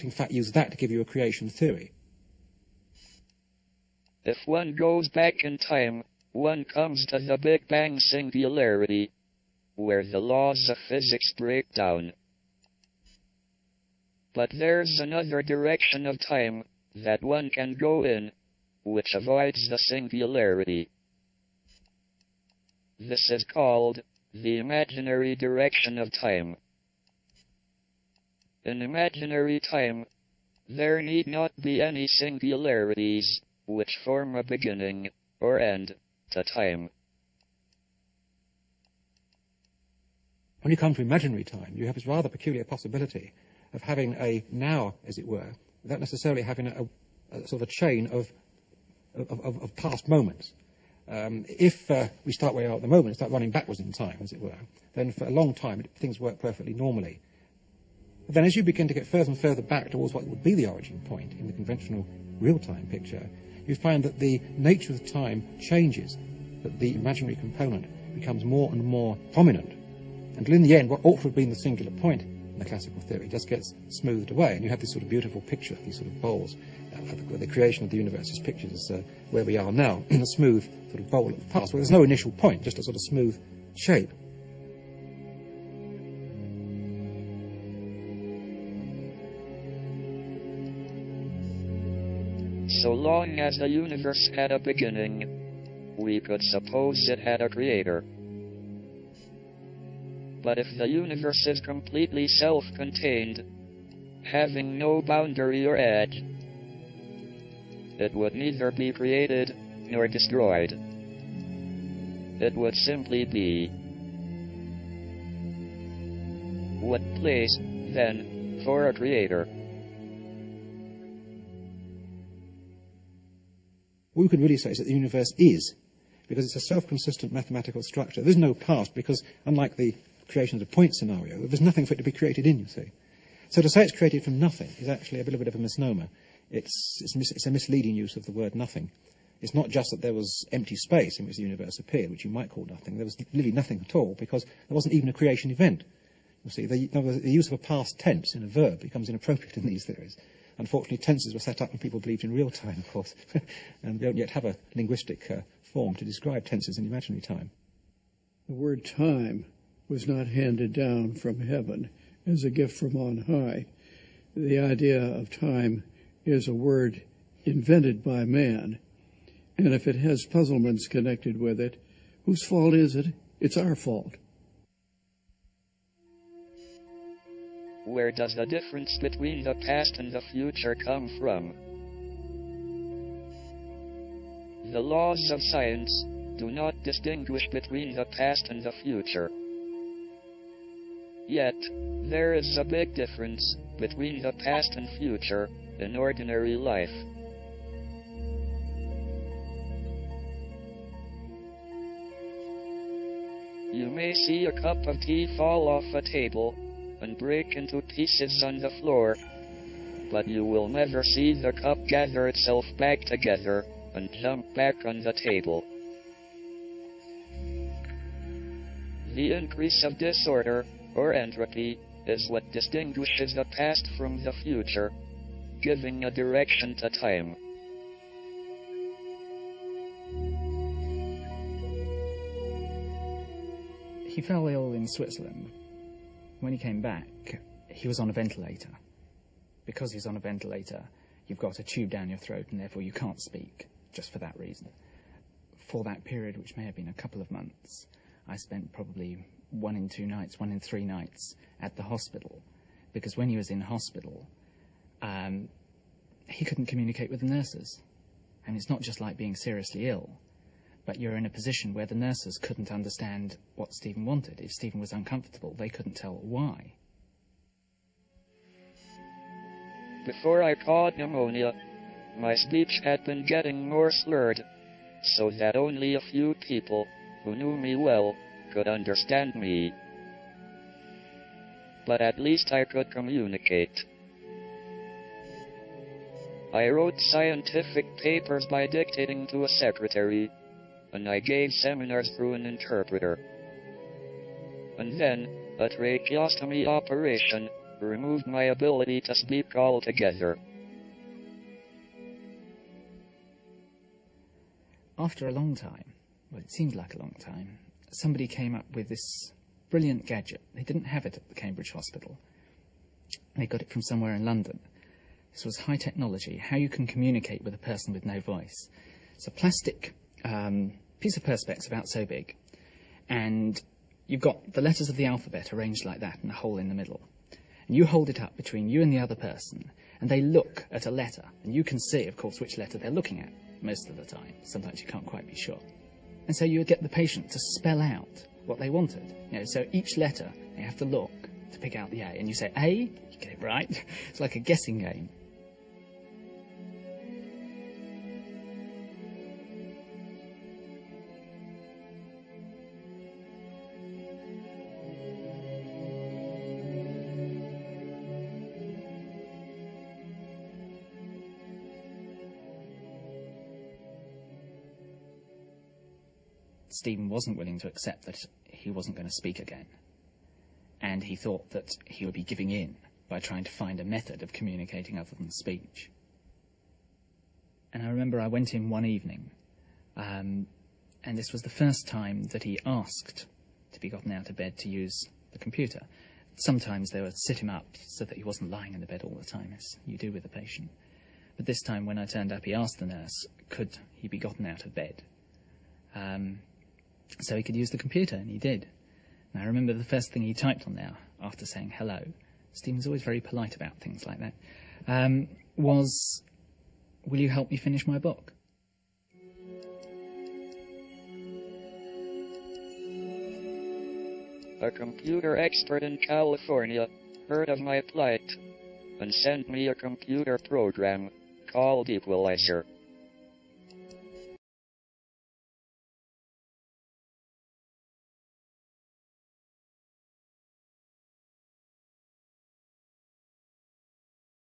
in fact, use that to give you a creation theory. If one goes back in time, one comes to the Big Bang singularity, where the laws of physics break down. But there's another direction of time that one can go in, which avoids the singularity. This is called the imaginary direction of time. In imaginary time, there need not be any singularities which form a beginning or end to time. When you come to imaginary time, you have this rather peculiar possibility of having a now, as it were, without necessarily having a, a sort of a chain of, of, of, of past moments. Um, if uh, we start where we are at the moment, start running backwards in time, as it were, then for a long time things work perfectly normally. But then as you begin to get further and further back towards what would be the origin point in the conventional real-time picture, you find that the nature of time changes, that the imaginary component becomes more and more prominent, until in the end what ought to have been the singular point in the classical theory just gets smoothed away, and you have this sort of beautiful picture, these sort of bowls, uh, the, the, creation of the universe is pictured as uh, where we are now, in a smooth sort of bowl of the past, where there's no initial point, just a sort of smooth shape. So long as the universe had a beginning, we could suppose it had a creator. But if the universe is completely self-contained, having no boundary or edge, it would neither be created nor destroyed. It would simply be. What place, then, for a creator? What we could really say is that the universe is, because it's a self-consistent mathematical structure. There's no past, because unlike the creation of the point scenario, there's nothing for it to be created in, you see. So to say it's created from nothing is actually a little bit of a misnomer. It's, it's, mis- it's a misleading use of the word nothing. It's not just that there was empty space in which the universe appeared, which you might call nothing. There was really nothing at all, because there wasn't even a creation event. You see, the, the use of a past tense in a verb becomes inappropriate in these theories. Unfortunately, tenses were set up when people believed in real time, of course, and we don't yet have a linguistic uh, form to describe tenses in imaginary time. The word time was not handed down from heaven as a gift from on high. The idea of time is a word invented by man, and if it has puzzlements connected with it, whose fault is it? It's our fault. Where does the difference between the past and the future come from? The laws of science do not distinguish between the past and the future. Yet, there is a big difference between the past and future in ordinary life. You may see a cup of tea fall off a table and break into pieces on the floor, but you will never see the cup gather itself back together and jump back on the table. The increase of disorder, or entropy, is what distinguishes the past from the future, giving a direction to time. He fell ill in Switzerland. When he came back, he was on a ventilator. Because he's on a ventilator, you've got a tube down your throat and therefore you can't speak, just for that reason. For that period, which may have been a couple of months, I spent probably one in two nights, one in three nights at the hospital. Because when he was in hospital, um, he couldn't communicate with the nurses. And it's not just like being seriously ill, but you're in a position where the nurses couldn't understand what Stephen wanted. If Stephen was uncomfortable, they couldn't tell why. Before I caught pneumonia, my speech had been getting more slurred, so that only a few people who knew me well could understand me. But at least I could communicate. I wrote scientific papers by dictating to a secretary, and I gave seminars through an interpreter. And then, a tracheostomy operation removed my ability to speak altogether. After a long time, well, it seemed like a long time, somebody came up with this brilliant gadget. They didn't have it at the Cambridge Hospital. They got it from somewhere in London. This was high technology, how you can communicate with a person with no voice. It's a plastic um, piece of perspex about so big, and you've got the letters of the alphabet arranged like that and a hole in the middle. And you hold it up between you and the other person, and they look at a letter, and you can see, of course, which letter they're looking at most of the time. Sometimes you can't quite be sure. And so you get the patient to spell out what they wanted. You know, so each letter, they have to look to pick out the A. And you say A, you get it right. It's like a guessing game. Stephen wasn't willing to accept that he wasn't going to speak again. And he thought that he would be giving in by trying to find a method of communicating other than speech. And I remember I went in one evening, um, and this was the first time that he asked to be gotten out of bed to use the computer. Sometimes they would sit him up so that he wasn't lying in the bed all the time, as you do with a patient. But this time, when I turned up, he asked the nurse, could he be gotten out of bed? Um, so he could use the computer, and he did. And I remember the first thing he typed on there after saying hello. Stephen's always very polite about things like that. Um, was, "Will you help me finish my book?" A computer expert in California heard of my plight and sent me a computer program called Equalizer.